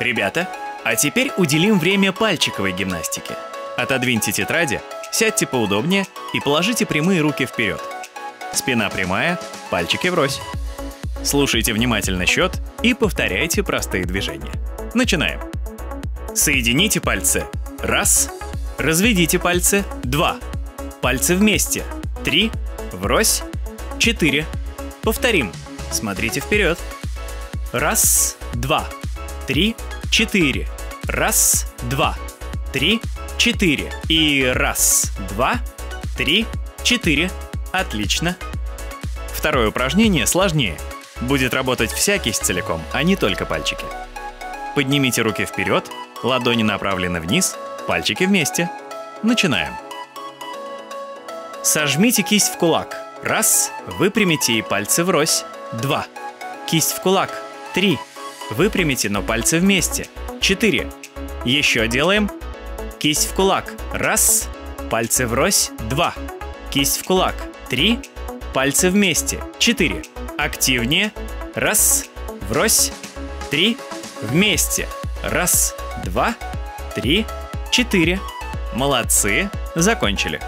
Ребята, а теперь уделим время пальчиковой гимнастике. Отодвиньте тетради, сядьте поудобнее и положите прямые руки вперед. Спина прямая, пальчики врозь. Слушайте внимательно счет и повторяйте простые движения. Начинаем. Соедините пальцы. Раз. Разведите пальцы. Два. Пальцы вместе. Три. Врозь. Четыре. Повторим. Смотрите вперед. Раз, два, три, четыре. Раз, два, три, четыре. И раз, два, три, четыре. Отлично. Второе упражнение сложнее. Будет работать вся кисть целиком, а не только пальчики. Поднимите руки вперед, ладони направлены вниз, пальчики вместе. Начинаем. Сожмите кисть в кулак. Раз. Выпрямите и пальцы врозь. Два. Кисть в кулак. Три. Выпрямите, но пальцы вместе. Четыре. Еще делаем. Кисть в кулак. Раз. Пальцы врозь. Два. Кисть в кулак. Три. Пальцы вместе. Четыре. Активнее. Раз. Врозь. Три. Вместе. Раз. Два. Три. Четыре. Молодцы. Закончили.